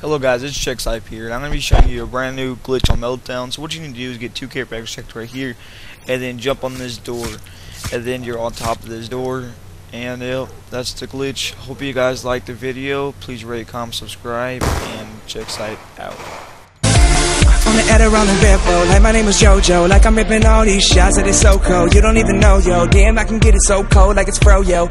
Hello guys, it's CheckSipe here, and I'm going to be showing you a brand new glitch on Meltdown. So what you need to do is get two care packages checked right here, and then jump on this door, and then you're on top of this door, and yep, that's the glitch. Hope you guys liked the video. Please rate, comment, subscribe, and CheckSipe out. On the edit around the river, like my name is JoJo Like I'm ripping all these shots that it's so cold You don't even know, yo Damn, I can get it so cold like it's fro, yo